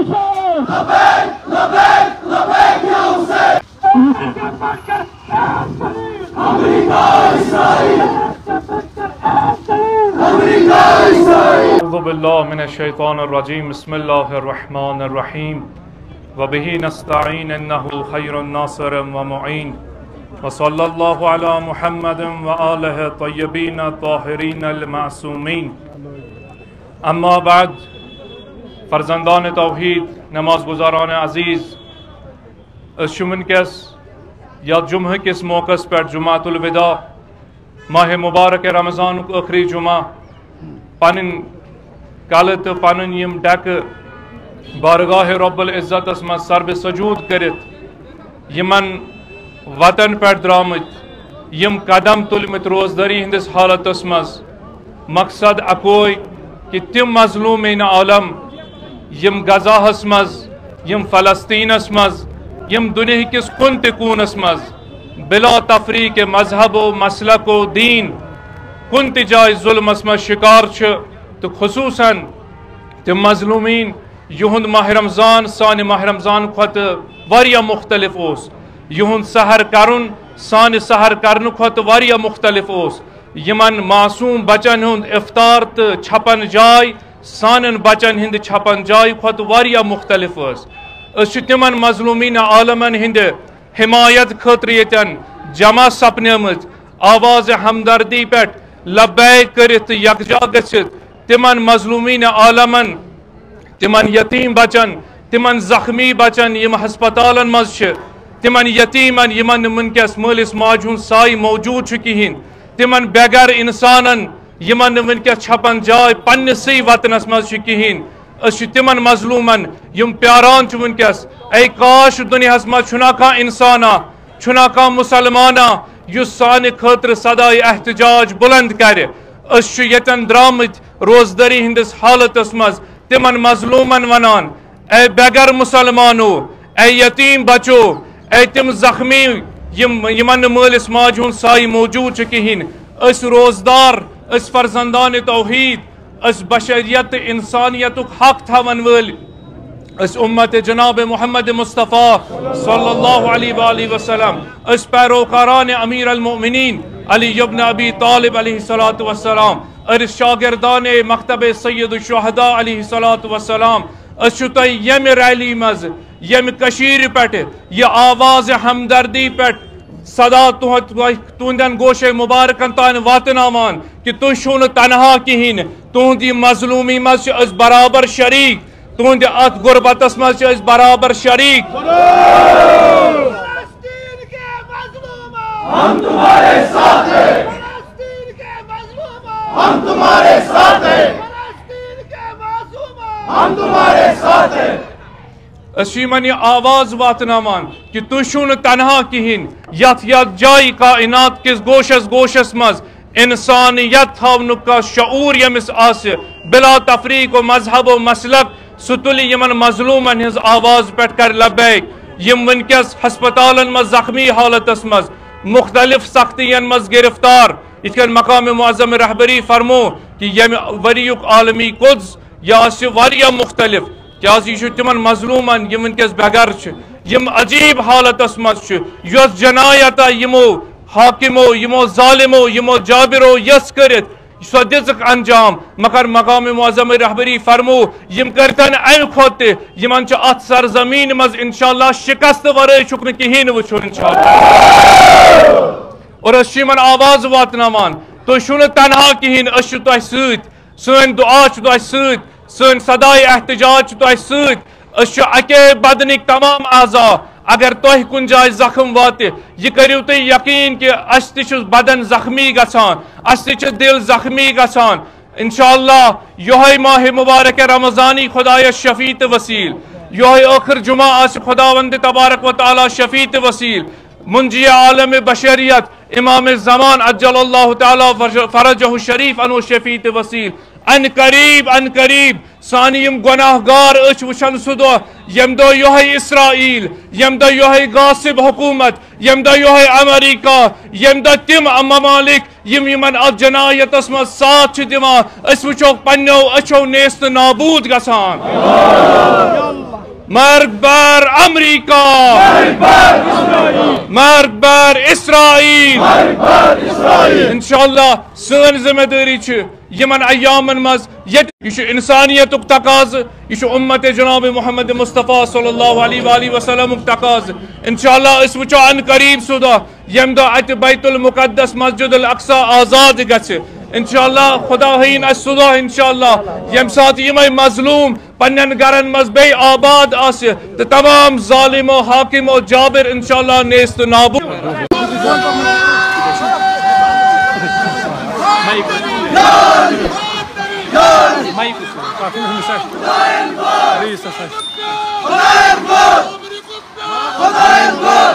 حسين أعوذ بالله من الشيطان الرجيم. بسم الله الرحمن الرحيم. وبه نستعين إنه خير الناصر ومعين. وصلى الله على محمد وآله الطيبين الطاهرين المعصومين. أما بعد فرزندان توحید نماز گزاران عزیز، اس شمن کس یا جمعہ کس موقع پر جمعۃ الوداع، ماہ مبارک رمضان ٲخری جمعہ، پنن کل تو پن یم ڈیک بارگاہ رب العزتس من سرب سجود کرت، یمن وطن پہ درامت، یم قدم تلمت روزداری ہندس حالتس مز، مقصد اکوئی کہ تم مظلومین عالم یم غزاہس مز، یم فلسطینس مز، یم دنیا کس کن تہ مز۔ بلا تفریق مذہب و مسلک و دین۔ کن تہ جائے ظلمس مز شکار چھ۔ تو خصوصاً تم مظلومین یہند ماہ رمضان سانہ ماہ رمضان کھت واریاہ مختلف اوس۔ یہند سحر کرن سانہ سحر کرن کھت واریاہ مختلف اوس۔ یمن معصوم بچن ہند افطار تو چھپن جائے سانن بچن ہند چھپن جائے کھت واریاہ مختلف اس۔ اس تمن مظلومین عالمن ہند حمایت خاطر یتن، جمع سپنمت آواز ہمدردی پہ لبیک کرت یکجا گژھت تمن مظلومین عالمن تمن یتیم بچن تمن زخمی بچن یم ہسپتالن مز چھ۔ تمن یتیمن، یمن ونکس مالس ماج ہند سائی موجود چھ کہین تمن بغیر انسانن یمن ونکس چھپن جائے پنسی وطنس مز کہین۔ اس چھ تمن مظلومن، یم پیاران ونکس اے کاش دنیا مز چھنا کان چھنا کان مسلمانا یس سانہ خاطر صدای احتجاج بلند کرے۔ اس یتن درامت روزداری ہندس حالتس مز تمن مظلومن ونان۔ اے بغیر مسلمانو اے یتیم بچو اے تم زخمی، یم یمن مالس ماج ہند سائی موجود کہین۔ اس روزدار اس فرزندان توحید، اس بشریت انسانیت حق تھون ول اس امت جناب محمد مصطفیٰ صلی اللہ علیہ وآلہ وسلم، اس پیروکاران امیر المؤمنین علی ابن ابی طالب علیہ السلام ارس شاگردان مکتب سید الشہداء علیہ السلام اس چھو یم ریلی مز، یم کشیر پٹ، یہ آواز ہمدردی پٹ صدا تہندین گوشے مبارکن تان واتناوان کہ تہ چھو تنہا کہین تہند مظلومی مز اس برابر شریک تہند ات غربتس مز اس برابر شریک۔ فلسطین کے مظلوموں ہم تمہارے ساتھ ہیں۔ اسیمن یہ آواز واتناوان کہ تُہۍ تنہا کِہیٖنۍ یتھ یتھ جایہِ کائنات کِس گوشس گوشس منٛز انسانیت تھاونُک کانٛہہ شعوٗر ییٚمِس آسہِ بلا تفریق و مذہب و مسلک سُہ تُلہِ یِمن مظلوٗمن ہٕنٛز آواز پٮ۪ٹھ کرِ لبیک، یِم وٕنکٮ۪س ہسپتالن منٛز زخمی حالتس منٛز مختلف سختین منٛز گرفتار۔ یِتھ کٔنۍ مقام معظم رہبری فرمو کہ ییٚمہِ ؤریُک عالمی قدس یہِ آسہِ واریاہ مختلف۔ کیاز یہ تمن مظلومن، یم ونکس بغیر یم عجیب حالتس مز یس جنایتا، یمو حاکمو، یمو ظالمو، یمو جابرو، یس کرت، سو دزک انجام، مگر مقام معظم رہبری فرمو، یم کرتن ام کھوت یمن چھ ات سرزمین مز انشاءاللہ شکست ورے چھک نہ کہین وچھو انشاءاللہ۔ اور اس یمن آواز واتناوان تو چھو تنہا کہین اس چھ تہ سۭتۍ سٲنۍ دعا چھُ تۄہہِ سۭتۍ سٲنۍ صداے احتجاج چھُ تۄہہِ اکے بدنٕکۍ تمام اعضا، اگر تۄہہِ کُنہِ جایہِ زخم واتہِ یہِ کٔرِو تُہۍ یقیٖن کہِ اَسہِ تہِ بدن زخمی گژھان اَسہِ تہِ دل زخمی گژھان انشاءاللہ یہوے ماہ مبارک رمضانی خدایس شفیع تہٕ وسیٖل یہ آخر جمعہ آس خداوند تبارک و تعالی شفیع تہ وسیل، منجی عالم بشریت امام زمان اجل اللہ تعالی فرجہ شریف انو شفیع وسیل۔ ان قریب ان قریب. سانی یم گناہ گار اچھ وچھن سہ دہ یم دہ یہ اسرائیل یم دہ یہ غاصب حکومت یم دہ یہ امریکہ یم دہ تم ممالک یم یمن ات جنایتس مز ساتھ چھ دِوان اس وچھو پنیو اچھو نیست نابود گژھان مرگ بر امریکہ. مرگ بر اسرائیل. انشاءاللہ سن ذمہ داری چھ. یمن ایامن مز یہ انسانیت تقاض یہ امت جناب محمد مصطفیٰ صلی اللہ علیہ وآلہ وسلم تقاض انشاءاللہ اس وچو ان قریب سدا یم دو ات بیت المقدس مسجد الاقصى آزاد گچھ۔ انشاءاللہ خدا ہین اس صدا انشاءاللہ۔ یم سات یمے مظلوم، پنن گرن مز بے آباد آس۔ تمام ظالم و حاکم و جابر انشاءاللہ نیست نابود۔ Майку, Кафин Хумисаш. Алиса Саш. Ходаем гол! Ходаем гол!